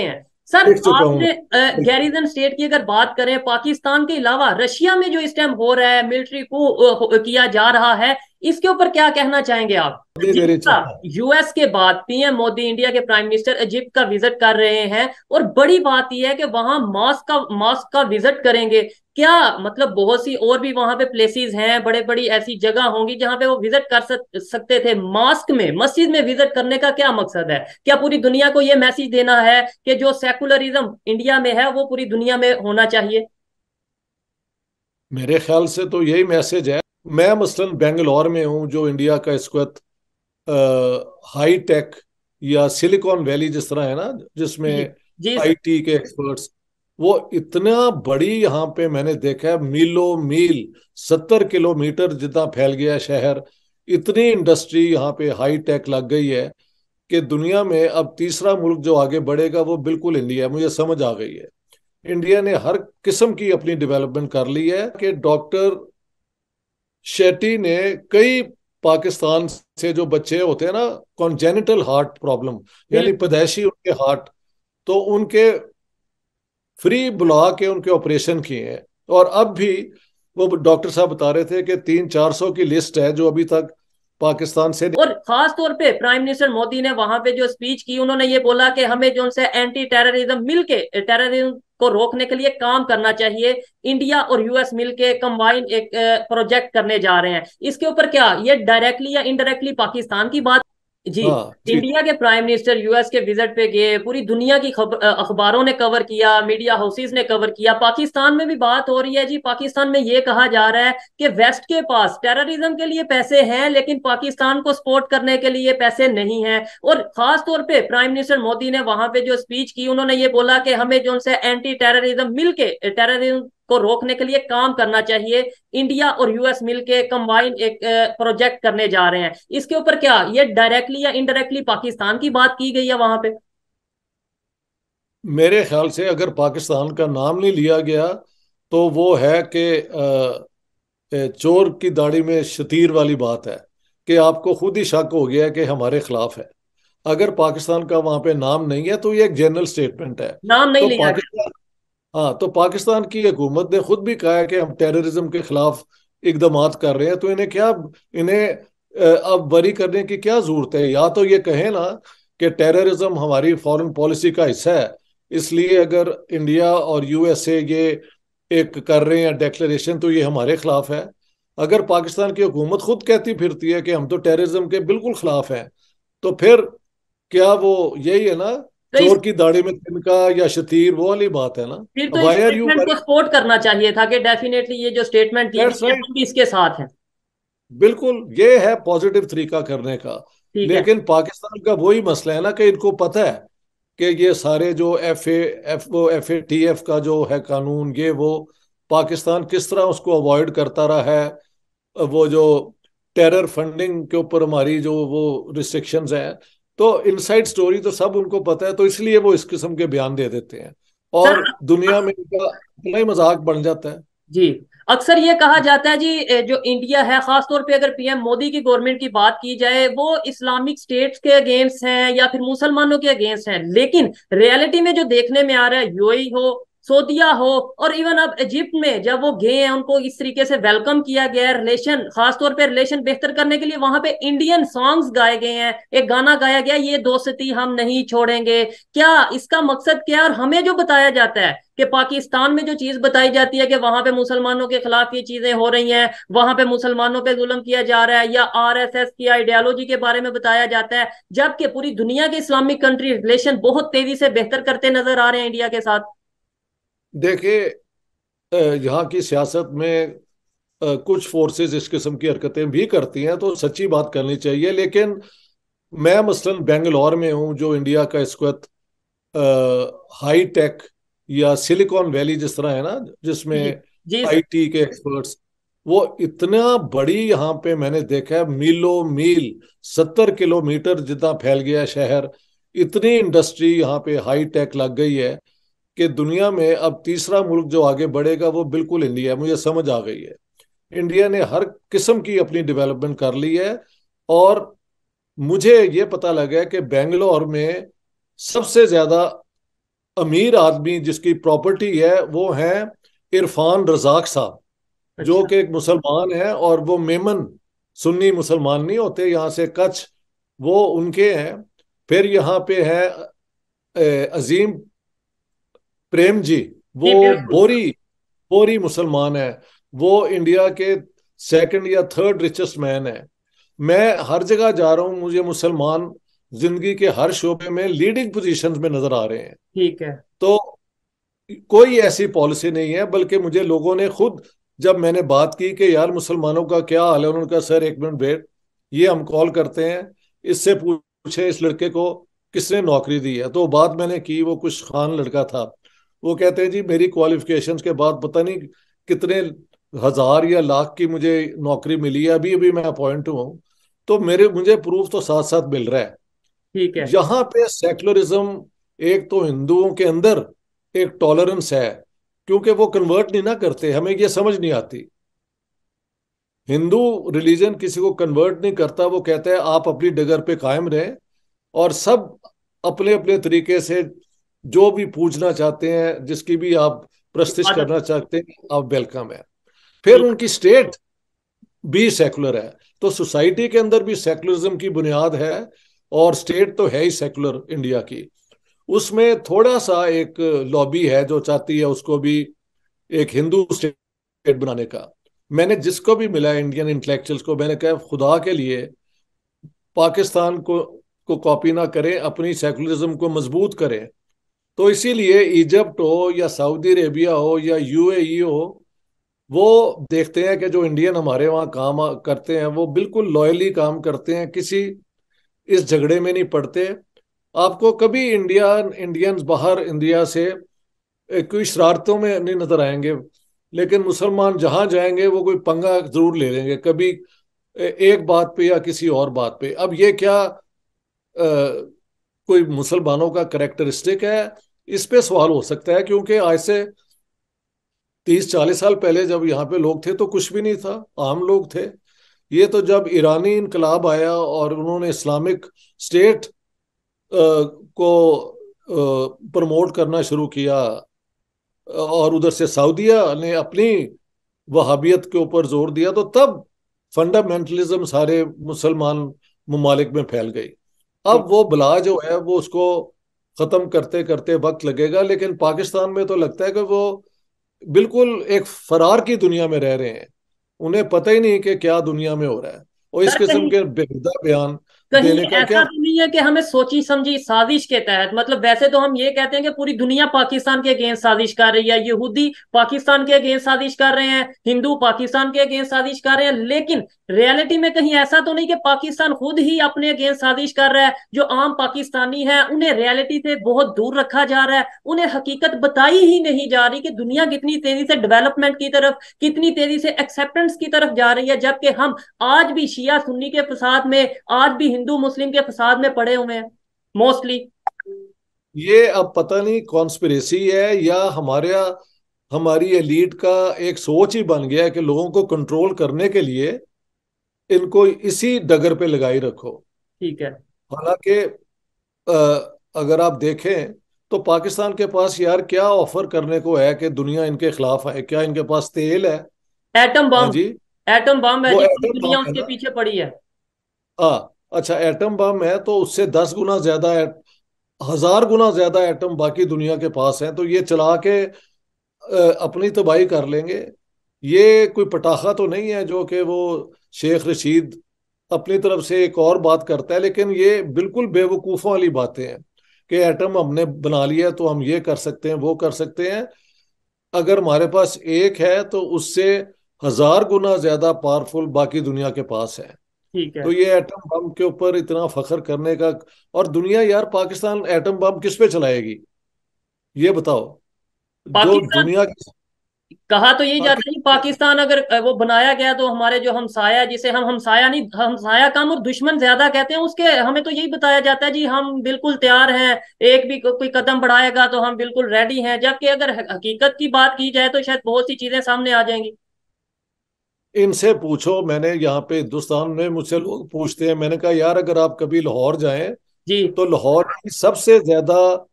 हैं। सर आपने garrison state की अगर बात करें पाकिस्तान के अलावा रशिया में जो इस टाइम हो रहा है मिलिट्री को किया जा रहा है इसके ऊपर क्या कहना चाहेंगे आप? यूएस के बाद पीएम मोदी इंडिया के प्राइम मिनिस्टर इजिप्ट का विज़िट कर रहे हैं और बड़ी बात यह है कि वहाँ मॉस्क का मॉस्क का विज़िट करेंगे। क्या मतलब बहुत सी और भी वहाँ पे प्लेसेस हैं बड़े बड़ी ऐसी जगह होंगी जहाँ पे वो विज़िट कर सकते थे। मॉस्क में मस्जिद में विज़िट करने का क्या मकसद है? क्या पूरी दुनिया को ये मैसेज देना है कि जो सेकुलरिज्म इंडिया में है वो पूरी दुनिया में होना चाहिए? मेरे ख्याल से तो यही मैसेज है। मैं मसलन बेंगलोर में हूँ जो इंडिया का इस वक्त हाई टेक या सिलिकॉन वैली जिस तरह है ना जिसमें आईटी के एक्सपर्ट्स वो इतना बड़ी यहाँ पे मैंने देखा है मीलो मील सत्तर किलोमीटर जितना फैल गया शहर इतनी इंडस्ट्री यहाँ पे हाई टेक लग गई है कि दुनिया में अब तीसरा मुल्क जो आगे बढ़ेगा वो बिल्कुल इंडिया है मुझे समझ आ गई है। इंडिया ने हर किस्म की अपनी डेवलपमेंट कर ली है कि डॉक्टर शेट्टी ने कई पाकिस्तान से जो बच्चे होते हैं ना कॉन्जेनिटल हार्ट प्रॉब्लम यानी पैदाइशी उनके हार्ट तो उनके फ्री बुला के उनके ऑपरेशन किए हैं। और अब भी वो डॉक्टर साहब बता रहे थे कि तीन चार सौ की लिस्ट है जो अभी तक पाकिस्तान से और खास तौर पे प्राइम मिनिस्टर मोदी ने वहाँ पे जो स्पीच की, उन्होंने ये बोला कि हमें जो उनसे एंटी टेररिज्म मिलके टेररिज्म को रोकने के लिए काम करना चाहिए। इंडिया और यूएस मिलके कंबाइन एक प्रोजेक्ट करने जा रहे हैं। इसके ऊपर क्या, ये डायरेक्टली या इनडायरेक्टली पाकिस्तान की बात जी हाँ, इंडिया के प्राइम मिनिस्टर यूएस के विज़िट पे गए पूरी दुनिया की अखबारों ने कवर किया मीडिया हाउसेज ने कवर किया। पाकिस्तान में भी बात हो रही है जी। पाकिस्तान में ये कहा जा रहा है कि वेस्ट के पास टेररिज्म के लिए पैसे हैं लेकिन पाकिस्तान को सपोर्ट करने के लिए पैसे नहीं है। और खास तौर पे प्राइम मिनिस्टर मोदी ने वहाँ पे जो स्पीच की उन्होंने ये बोला कि हमें जो उनसे एंटी टेररिज्म मिलके टेररिज्म को रोकने के लिए काम करना चाहिए। इंडिया और यूएस मिलके कंबाइन एक प्रोजेक्ट करने जा रहे हैं। इसके ऊपर क्या ये डायरेक्टली या इनडायरेक्टली पाकिस्तान की बात की गई है वहाँ पे? मेरे ख्याल से अगर पाकिस्तान का नाम नहीं लिया गया तो वो है कि चोर की दाढ़ी में शतीर वाली बात है कि आपको खुद ही शक हो गया कि हमारे खिलाफ है। अगर पाकिस्तान का वहाँ पे नाम नहीं है तो ये एक जनरल स्टेटमेंट है। नाम नहीं तो लिया पाकिस्तान हाँ तो पाकिस्तान की हुकूमत ने खुद भी कहा है कि हम टेररिज्म के खिलाफ इकदाम कर रहे हैं तो इन्हें क्या, इन्हें अब वरी करने की क्या ज़रूरत है? या तो ये कहें ना कि टेररिज्म हमारी फॉरेन पॉलिसी का हिस्सा है, इसलिए अगर इंडिया और यूएसए ये एक कर रहे हैं डेक्लेरेशन तो ये हमारे खिलाफ है। अगर पाकिस्तान की हुकूमत खुद कहती फिरती है कि हम तो टेररिज्म के बिल्कुल खिलाफ हैं तो फिर क्या वो यही है ना चोर की दाढ़ी में तिनका या शतीर वो वाली बात है ना। फिर तो स्टेटमेंट को सपोर्ट करना चाहिए था कि डेफिनेटली ये जो स्टेटमेंट थी इसके साथ है। बिल्कुल ये है पॉजिटिव तरीका करने का। लेकिन पाकिस्तान का वही मसला है ना कि इनको पता है कि ये सारे जो एफ़ एफ़ वो एफ़ ए टी एफ़ का जो है कानून ये वो पाकिस्तान किस तरह उसको अवॉइड करता रहा है वो जो टेरर फंडिंग के ऊपर हमारी जो वो रिस्ट्रिक्शंस हैं तो इनसाइड स्टोरी तो सब उनको पता है तो इसलिए वो इस किस्म के बयान दे देते हैं। और दुनिया में इनका ही मज़ाक बन जाता है। जी अक्सर ये कहा जाता है जी जो इंडिया है खासतौर पे अगर पीएम मोदी की गवर्नमेंट की बात की जाए वो इस्लामिक स्टेट्स के अगेंस्ट हैं या फिर मुसलमानों के अगेंस्ट हैं लेकिन रियलिटी में जो देखने में आ रहा है यूएई हो सोदिया हो। और इवन अब इजिप्ट में जब वो गए हैं, उनको इस तरीके से वेलकम किया गया है रिलेशन खासतौर पे रिलेशन बेहतर करने के लिए, वहाँ पे इंडियन सॉन्ग्स गाए गए हैं। एक गाना गाया गया, ये दोस्ती हम नहीं छोड़ेंगे। क्या इसका मकसद क्या है? और हमें जो बताया जाता है कि पाकिस्तान में जो चीज़ बताई जाती है कि वहाँ पे मुसलमानों के खिलाफ ये चीज़ें हो रही हैं, वहाँ पे मुसलमानों पे जुल्म किया जा रहा है, या आरएसएस की आइडियोलॉजी के बारे में बताया जाता है, जबकि पूरी दुनिया के इस्लामिक कंट्री रिलेशन बहुत तेज़ी से बेहतर करते नज़र आ रहे हैं इंडिया के साथ। देखिए यहाँ की सियासत में कुछ फोर्सेस इस किस्म की हरकतें भी करती हैं तो सच्ची बात करनी चाहिए। लेकिन मैं मसलन बेंगलोर में हूँ जो इंडिया का इस वक्त हाई टेक या सिलिकॉन वैली जिस तरह है ना जिसमें आईटी के एक्सपर्ट्स वो इतना बड़ी यहाँ पे मैंने देखा है मीलो मील सत्तर किलोमीटर जितना फैल गया शहर इतनी इंडस्ट्री यहाँ पे हाई टेक लग गई है। कि दुनिया में अब तीसरा मुल्क जो आगे बढ़ेगा वो बिल्कुल इंडिया है। मुझे समझ आ गई है। इंडिया ने हर किस्म की अपनी डेवलपमेंट कर ली है और मुझे ये पता लगा है कि बेंगलोर में सबसे ज़्यादा अमीर आदमी जिसकी प्रॉपर्टी है वो है इरफान रजाक साहब अच्छा। जो कि एक मुसलमान है और वो मेमन सुन्नी मुसलमान नहीं होते यहाँ से कच्छ वो उनके हैं। फिर यहाँ पे है अजीम प्रेम जी वो बोरी बोरी मुसलमान है। वो इंडिया के सेकंड या थर्ड रिचेस्ट मैन है। मैं हर जगह जा रहा हूँ मुझे मुसलमान ज़िंदगी के हर शोबे में लीडिंग पोजीशंस में नज़र आ रहे हैं। ठीक है। तो कोई ऐसी पॉलिसी नहीं है बल्कि मुझे लोगों ने खुद जब मैंने बात की कि यार मुसलमानों का क्या हाल है उन्होंने कहा सर एक मिनट वेट ये हम कॉल करते हैं इससे पूछे इस लड़के को किसने नौकरी दी है। तो बात मैंने की वो कुछ खान लड़का था। वो कहते हैं जी मेरी क्वालिफिकेशन के बाद पता नहीं कितने हज़ार या लाख की मुझे नौकरी मिली है अभी अभी मैं अपॉइंट हूँ। तो मेरे मुझे प्रूफ तो साथ साथ मिल रहा है। ठीक है। यहाँ पे सेकुलरिज्म एक तो हिंदुओं के अंदर एक टॉलरेंस है क्योंकि वो कन्वर्ट नहीं ना करते हमें ये समझ नहीं आती। हिंदू रिलीजन किसी को कन्वर्ट नहीं करता वो कहता है आप अपनी डगर पे कायम रहें और सब अपने अपने तरीके से जो भी पूछना चाहते हैं जिसकी भी आप प्रस्तिश करना चाहते हैं आप वेलकम है। फिर उनकी स्टेट भी सेकुलर है। तो सोसाइटी के अंदर भी सेकुलरिज्म की बुनियाद है और स्टेट तो है ही सेकुलर इंडिया की। उसमें थोड़ा सा एक लॉबी है जो चाहती है उसको भी एक हिंदू स्टेट बनाने का। मैंने जिसको भी मिला इंडियन इंटेलेक्चुअल्स को मैंने कहा खुदा के लिए पाकिस्तान को को कॉपी ना करें अपनी सेकुलरिज्म को मज़बूत करें। तो इसीलिए इजिप्ट हो या सऊदी अरेबिया हो या यूएई हो वो देखते हैं कि जो इंडियन हमारे वहाँ काम करते हैं वो बिल्कुल लॉयली काम करते हैं किसी इस झगड़े में नहीं पड़ते। आपको कभी इंडिया इंडियंस बाहर इंडिया से कोई शरारतों में नहीं नज़र आएँगे लेकिन मुसलमान जहाँ जाएँगे वो कोई पंगा ज़रूर ले लेंगे कभी एक बात पे या किसी और बात पे। अब ये क्या आ, कोई मुसलमानों का करेक्टरिस्टिक है? इस पे सवाल हो सकता है, क्योंकि आज से तीस चालीस साल पहले जब यहाँ पे लोग थे तो कुछ भी नहीं था, आम लोग थे। ये तो जब ईरानी इनकलाब आया और उन्होंने इस्लामिक स्टेट को प्रमोट करना शुरू किया, और उधर से सऊदिया ने अपनी वहाबियत के ऊपर ज़ोर दिया तो तब फंडामेंटलिज्म सारे मुसलमान ममालिक में फैल गई। अब वो बला जो है, वो उसको खत्म करते करते वक्त लगेगा लेकिन पाकिस्तान में तो लगता है कि वो बिल्कुल एक फरार की दुनिया में रह रहे हैं। उन्हें पता ही नहीं कि क्या दुनिया में हो रहा है। और इस किस्म के बेहदा बयान कहीं ऐसा क्या? तो नहीं है कि हमें सोची समझी साजिश के तहत मतलब वैसे तो हम ये कहते हैं कि पूरी दुनिया पाकिस्तान के अगेंस्ट साजिश कर रही है यहूदी पाकिस्तान के अगेंस्ट साजिश कर रहे हैं हिंदू पाकिस्तान के अगेंस्ट साजिश कर रहे हैं लेकिन रियलिटी में कहीं ऐसा तो नहीं कि पाकिस्तान खुद ही अपने अगेंस्ट साजिश कर रहा है जो आम पाकिस्तानी है उन्हें रियलिटी से बहुत दूर रखा जा रहा है उन्हें हकीकत बताई ही नहीं जा रही कि दुनिया कितनी तेज़ी से डेवलपमेंट की तरफ़ कितनी तेज़ी से एक्सेप्टेंस की तरफ़ जा रही है जबकि हम आज भी शिया सुन्नी के फसाद में आज भी हिंदू मुस्लिम के फसाद में पड़े हुए हैं मोस्टली ये अब पता नहीं कॉन्स्पिरेसी है या हमारे हमारी एलीट का एक सोच ही बन गया है कि लोगों को कंट्रोल करने के लिए इनको इसी डगर पे लगाई रखो। ठीक है। हालाँकि अगर आप देखें तो पाकिस्तान के पास यार क्या ऑफ़र करने को है कि दुनिया इनके खिलाफ है? क्या इनके पास तेल है? एटम बम हाँ जी। एटम बम है दुनिया उसके पीछे पड़ी है। हाँ। अच्छा एटम बम है तो उससे दस गुना ज़्यादा हज़ार गुना ज़्यादा एटम बाकी दुनिया के पास है तो ये चला के अपनी तबाही कर लेंगे। ये कोई पटाखा तो नहीं है जो कि वो शेख रशीद अपनी तरफ़ से एक और बात करता है, लेकिन ये बिल्कुल बेवकूफ़ों वाली बातें हैं कि एटम हमने बना लिया तो हम ये कर सकते हैं, वो कर सकते हैं। अगर हमारे पास एक है तो उससे हज़ार गुना ज़्यादा पावरफुल बाकी दुनिया के पास है। तो ये एटम बम के ऊपर इतना फख्र करने का और दुनिया यार पाकिस्तान एटम बम किस पे चलाएगी? ये बताओ। जो दुनिया कहा तो यही जाता है पाकिस्तान अगर वो बनाया गया तो हमारे जो हमसाया जिसे हम हमसाया नहीं हमसाया कम और दुश्मन ज़्यादा कहते हैं उसके हमें तो यही बताया जाता है जी हम बिल्कुल तैयार हैं एक भी को, कोई कदम बढ़ाएगा तो हम बिल्कुल रेडी हैं जबकि अगर हकीकत की बात की जाए तो शायद बहुत सी चीज़ें सामने आ जाएँगी। इनसे पूछो मैंने यहाँ पे हिंदुस्तान में मुझसे लोग पूछते हैं मैंने कहा यार अगर आप कभी लाहौर जाएँ जी। तो लाहौर की सबसे ज़्यादा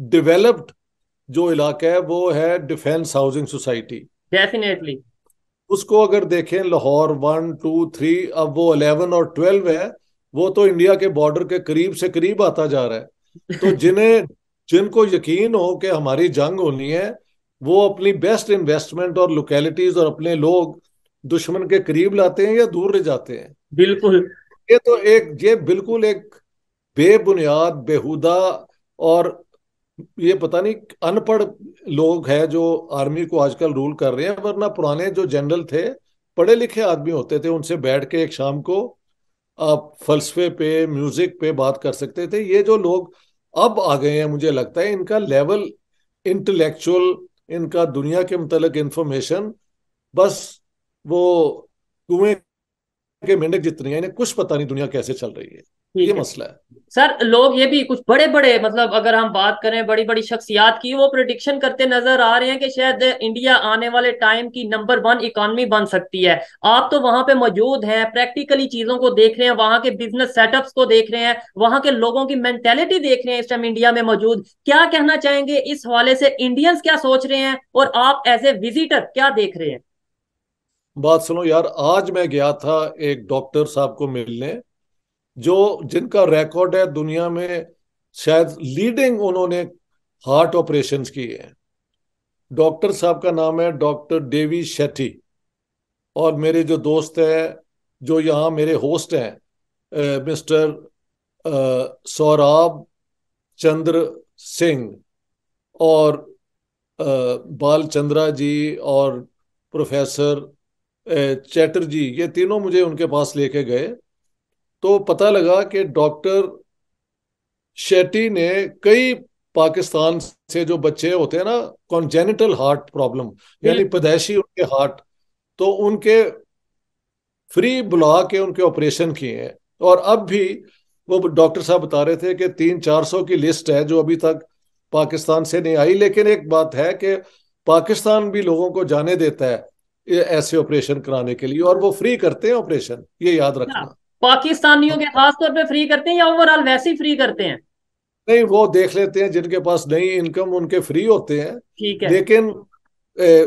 डेवलप्ड जो इलाका है वो है डिफेंस हाउसिंग सोसाइटी डेफिनेटली उसको अगर देखें लाहौर वन टू थ्री अब वो अलेवन और ट्वेल्व है वो तो इंडिया के बॉर्डर के करीब से करीब आता जा रहा है। तो जिन्हें जिनको यकीन हो कि हमारी जंग होनी है वो अपनी बेस्ट इन्वेस्टमेंट और लोकेलिटीज और अपने लोग दुश्मन के करीब लाते हैं या दूर ले जाते हैं? बिल्कुल। ये तो एक ये बिल्कुल एक बेबुनियाद बेहुदा और ये पता नहीं अनपढ़ लोग हैं जो आर्मी को आजकल रूल कर रहे हैं वरना पुराने जो जनरल थे पढ़े लिखे आदमी होते थे उनसे बैठ के एक शाम को आप फलसफे पे म्यूज़िक पे बात कर सकते थे। ये जो लोग अब आ गए हैं मुझे लगता है इनका लेवल इंटेलेक्चुअल इनका दुनिया के मतलब इंफॉर्मेशन बस वो कुएँ के मेंढक जितनी है इन्हें कुछ पता नहीं दुनिया कैसे चल रही है। ये मसला है। सर लोग ये भी कुछ बड़े बड़े मतलब अगर हम बात करें बड़ी बड़ी शख्सियात की वो प्रिडिक्शन करते नज़र आ रहे हैं कि शायद इंडिया आने वाले टाइम की नंबर वन इकोनॉमी बन सकती है। आप तो वहाँ पे मौजूद हैं प्रैक्टिकली चीज़ों को देख रहे हैं वहाँ के बिज़नेस सेटअप्स को देख रहे हैं वहाँ के लोगों की मेंटेलिटी देख रहे हैं इस टाइम इंडिया में मौजूद। क्या कहना चाहेंगे? इस हवाले से इंडियंस क्या सोच रहे हैं? और आप एज ए विजिटर क्या देख रहे हैं? बात सुनो यार, आज मैं गया था एक डॉक्टर साहब को मिलने, जो जिनका रिकॉर्ड है दुनिया में शायद लीडिंग उन्होंने हार्ट ऑपरेशन किए हैं। डॉक्टर साहब का नाम है डॉक्टर डेवी शेट्टी, और मेरे जो दोस्त हैं, जो यहाँ मेरे होस्ट हैं मिस्टर सौराब चंद्र सिंह और बाल चंद्रा जी और प्रोफेसर चैटर्जी ये तीनों मुझे उनके पास लेके गए। तो पता लगा कि डॉक्टर शेट्टी ने कई पाकिस्तान से जो बच्चे होते हैं ना कॉन्जेनिटल हार्ट प्रॉब्लम यानी पैदाइशी उनके हार्ट तो उनके फ्री बुला के उनके ऑपरेशन किए हैं। और अब भी वो डॉक्टर साहब बता रहे थे कि तीन चार सौ की लिस्ट है जो अभी तक पाकिस्तान से नहीं आई लेकिन एक बात है कि पाकिस्तान भी लोगों को जाने देता है। ऐसे ऑपरेशन कराने के लिए और वो फ्री करते हैं ऑपरेशन ये याद रखना। हाँ। पाकिस्तानियों के खासतौर पे फ्री करते हैं या ओवरऑल वैसे ही फ्री करते हैं? नहीं वो देख लेते हैं जिनके पास नई इनकम उनके फ्री होते हैं। ठीक है। लेकिन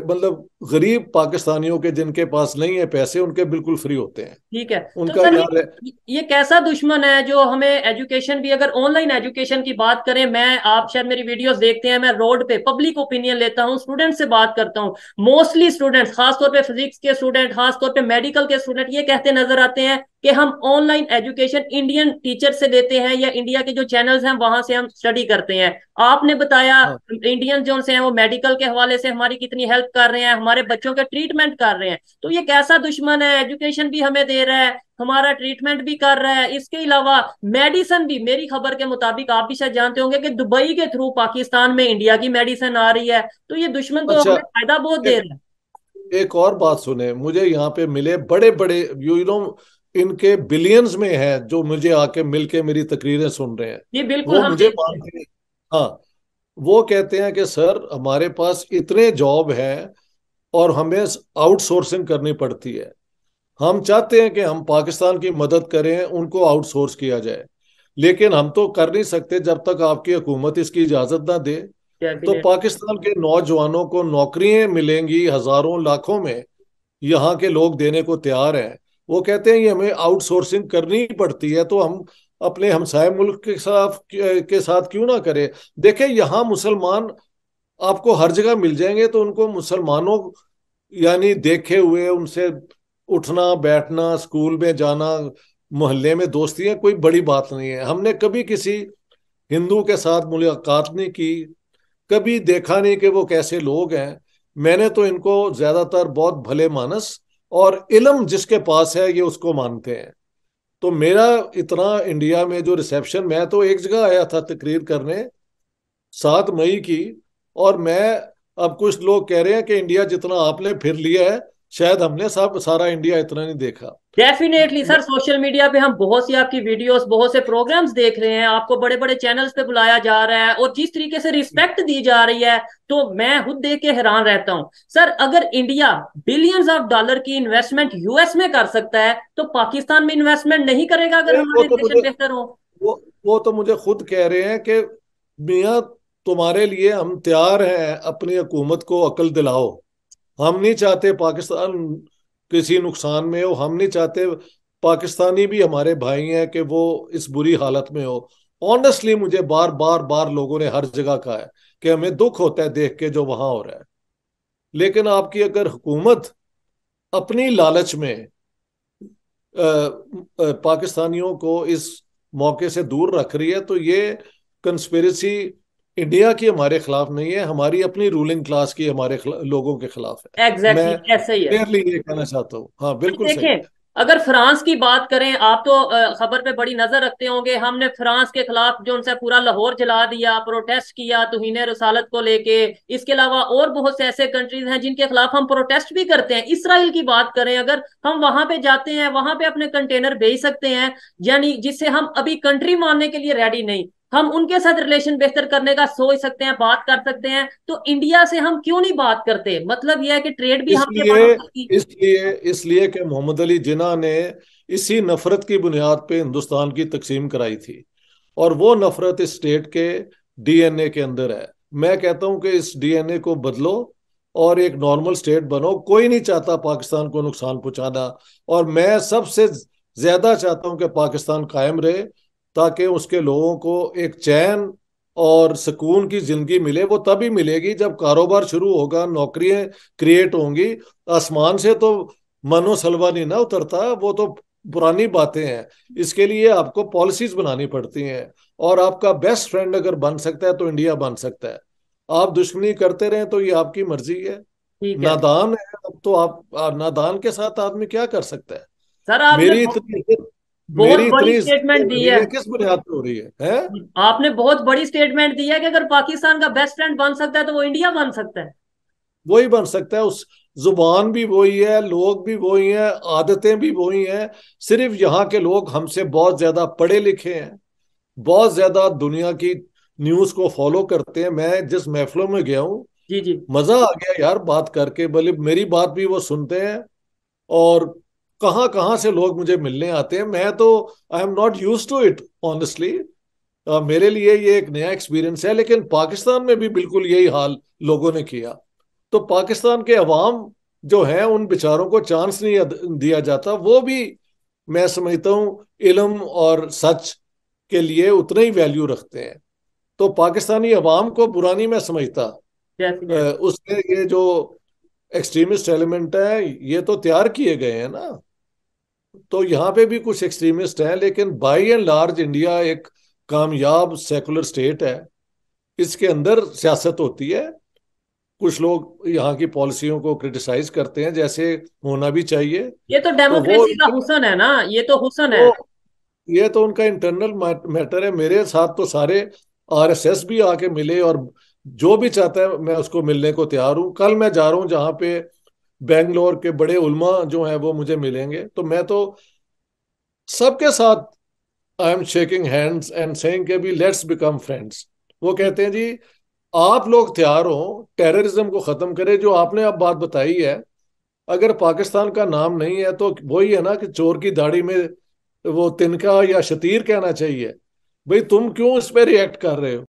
मतलब गरीब पाकिस्तानियों के जिनके पास नहीं है पैसे उनके बिल्कुल फ्री होते हैं। ठीक है। तो उनका तो ये, ये कैसा दुश्मन है जो हमें एजुकेशन भी अगर ऑनलाइन एजुकेशन की बात करें मैं आप शायद मेरी वीडियोस देखते हैं मैं रोड पे पब्लिक ओपिनियन लेता हूँ स्टूडेंट से बात करता हूँ। मोस्टली स्टूडेंट खासतौर पर फिजिक्स के स्टूडेंट खासतौर पर मेडिकल के स्टूडेंट ये कहते नज़र आते हैं कि हम ऑनलाइन एजुकेशन इंडियन टीचर से देते हैं या इंडिया के जो चैनल्स हैं वहाँ से हम स्टडी करते हैं। आपने बताया हाँ। इंडियन जो से हैं वो मेडिकल के हवाले से हमारी कितनी हेल्प कर रहे हैं हमारे बच्चों के ट्रीटमेंट कर रहे हैं। तो ये कैसा दुश्मन है? एजुकेशन भी हमें दे रहा है हमारा ट्रीटमेंट भी कर रहा है। इसके अलावा मेडिसिन भी मेरी खबर के मुताबिक आप भी शायद जानते होंगे कि दुबई के थ्रू पाकिस्तान में इंडिया की मेडिसिन आ रही है। तो ये दुश्मन तो अच्छा, हमें फ़ायदा बहुत दे रहा है। एक और बात सुने मुझे यहाँ पे मिले बड़े बड़े यू नो इनके बिलियंस में है जो मुझे आके मिलके मेरी तकरीरें सुन रहे हैं। ये बिल्कुल वो मुझे हाँ। वो कहते हैं कि सर हमारे पास इतने जॉब हैं और हमें आउटसोर्सिंग करनी पड़ती है। हम चाहते हैं कि हम पाकिस्तान की मदद करें उनको आउटसोर्स किया जाए। लेकिन हम तो कर नहीं सकते जब तक आपकी हुकूमत इसकी इजाज़त ना दे। तो पाकिस्तान के नौजवानों को नौकरियाँ मिलेंगी हज़ारों लाखों में। यहाँ के लोग देने को तैयार हैं। वो कहते हैं ये हमें आउटसोर्सिंग करनी पड़ती है तो हम अपने हमसाय मुल्क के साथ के साथ क्यों ना करें? देखें यहाँ मुसलमान आपको हर जगह मिल जाएँगे तो उनको मुसलमानों यानी देखे हुए, उनसे उठना, बैठना, स्कूल में जाना, मोहल्ले में दोस्तियाँ कोई बड़ी बात नहीं है। हमने कभी किसी हिंदू के साथ मुलाकात नहीं की, कभी देखा नहीं कि वो कैसे लोग हैं। मैंने तो इनको ज़्यादातर बहुत भले मानस और इलम जिसके पास है, ये उसको मानते हैं। तो मेरा इतना इंडिया में जो रिसेप्शन, मैं तो एक जगह आया था तकरीर करने, सात मई की और मैं अब कुछ लोग कह रहे हैं कि इंडिया जितना आपने फिर लिया है शायद हमने सब सारा इंडिया इतना नहीं देखा। डेफिनेटली सर सोशल मीडिया पे हम बहुत सी आपकी वीडियोस बहुत से प्रोग्राम्स देख रहे हैं आपको बड़े बड़े चैनल्स पे बुलाया जा रहा है और जिस तरीके से रिस्पेक्ट दी जा रही है तो मैं खुद देख के हैरान रहता हूँ। सर अगर इंडिया बिलियंस ऑफ़ डॉलर की इन्वेस्टमेंट यूएस में कर सकता है तो पाकिस्तान में इन्वेस्टमेंट नहीं करेगा अगर हमारे तो बेहतर हो। वो वो तो मुझे खुद कह रहे हैं कि मियाँ तुम्हारे लिए हम तैयार हैं, अपनी हुकूमत को अकल दिलाओ। हम नहीं चाहते पाकिस्तान किसी नुकसान में हो, हम नहीं चाहते पाकिस्तानी भी हमारे भाई हैं कि वो इस बुरी हालत में हो। ऑनेस्टली मुझे बार बार बार लोगों ने हर जगह कहा है कि हमें दुख होता है देख के जो वहाँ हो रहा है। लेकिन आपकी अगर हुकूमत अपनी लालच में पाकिस्तानियों को इस मौके से दूर रख रही है तो ये कंस्पिरेसी इंडिया की हमारे खिलाफ नहीं है हमारी अपनी रूलिंग क्लास की हमारे लोगों के खिलाफ है। Exactly, मैं ऐसे ही है। ये कहना चाहता हूँ। हाँ बिल्कुल देखें अगर फ्रांस की बात करें आप तो खबर पे बड़ी नज़र रखते होंगे हमने फ्रांस के खिलाफ जो उनसे पूरा लाहौर जला दिया प्रोटेस्ट किया तुहीन रसालत को लेके। इसके अलावा और बहुत से ऐसे कंट्रीज़ हैं जिनके खिलाफ हम प्रोटेस्ट भी करते हैं। इसराइल की बात करें अगर हम वहाँ पे जाते हैं वहाँ पे अपने कंटेनर भेज सकते हैं यानी जिससे हम अभी कंट्री मानने के लिए रेडी नहीं। हम उनके साथ रिलेशन बेहतर करने का सोच सकते हैं बात कर सकते हैं तो इंडिया से हम क्यों नहीं बात करते? मतलब यह है कि ट्रेड भी इसलिए इसलिए इसलिए कि मोहम्मद अली जिना ने इसी नफरत की बुनियाद पे हिंदुस्तान की तकसीम कराई थी। और वो नफरत इस स्टेट के डीएनए के अंदर है। मैं कहता हूँ कि इस डीएनए को बदलो और एक नॉर्मल स्टेट बनो। कोई नहीं चाहता पाकिस्तान को नुकसान पहुंचाना। और मैं सबसे ज़्यादा चाहता हूँ कि पाकिस्तान कायम रहे ताकि उसके लोगों को एक चैन और सुकून की ज़िंदगी मिले। वो तभी मिलेगी जब कारोबार शुरू होगा नौकरियाँ क्रिएट होंगी। आसमान से तो मनो सलवा नहीं ना उतरता वो तो पुरानी बातें हैं। इसके लिए आपको पॉलिसीज़ बनानी पड़ती हैं। और आपका बेस्ट फ्रेंड अगर बन सकता है तो इंडिया बन सकता है। आप दुश्मनी करते रहे तो ये आपकी मर्ज़ी है। नादान है अब तो आप नादान के साथ आदमी क्या कर सकता है? सर मेरी इतनी बहुत बड़ी स्टेटमेंट दी है। किस बुनियाद पे हो रही है, है? आपने बहुत बड़ी स्टेटमेंट दी है कि अगर पाकिस्तान का बेस्ट फ्रेंड बन सकता है तो वो इंडिया बन सकता है। वही बन सकता है। उस ज़ुबान भी वही है लोग भी वही हैं आदतें भी वही हैं। सिर्फ़ यहाँ के लोग हमसे बहुत ज़्यादा पढ़े लिखे हैं। बहुत ज़्यादा दुनिया की न्यूज़ को फॉलो करते हैं। मैं जिस महफिलों में गया हूँ जी जी। मज़ा आ गया यार बात करके। भले मेरी बात भी वो सुनते हैं और कहाँ कहाँ से लोग मुझे मिलने आते हैं मैं तो I am not use to it honestly मेरे लिए ये एक नया एक्सपीरियंस है लेकिन पाकिस्तान में भी बिल्कुल यही हाल लोगों ने किया। तो पाकिस्तान के अवाम जो है उन बेचारों को चांस नहीं दिया जाता। वो भी मैं समझता हूँ इलम और सच के लिए उतना ही वैल्यू रखते हैं। तो पाकिस्तानी अवाम को बुरा नहीं मैं समझता। उसने ये जो एक्सट्रीमिस्ट एलिमेंट है ये तो तैयार किए गए हैं ना। तो यहाँ पे भी कुछ एक्सट्रीमिस्ट हैं लेकिन बाई एंड लार्ज इंडिया एक कामयाब सेकुलर स्टेट है। इसके अंदर सियासत होती है। कुछ लोग यहाँ की पॉलिसियों को क्रिटिसाइज करते हैं जैसे होना भी चाहिए। ये तो डेमोक्रेसी तो का हुसन है ना ये तो हुसन है। तो, ये तो उनका इंटरनल मैटर है। मेरे साथ तो सारे आरएसएस भी आके मिले और जो भी चाहता है मैं उसको मिलने को तैयार हूँ। कल मैं जा रहा हूँ जहाँ पे बेंगलोर के बड़े उलमा जो हैं वो मुझे मिलेंगे। तो मैं तो सबके साथ I am shaking hands and saying के भी लेट्स बिकम फ्रेंड्स वो कहते हैं, जी, आप लोग तैयार हो टेररिज्म को खत्म करें, जो आपने अब बात बताई है। अगर पाकिस्तान का नाम नहीं है तो वही है ना कि चोर की दाढ़ी में वो तिनका या शतीर कहना चाहिए। भाई तुम क्यों इस पर रिएक्ट कर रहे हो?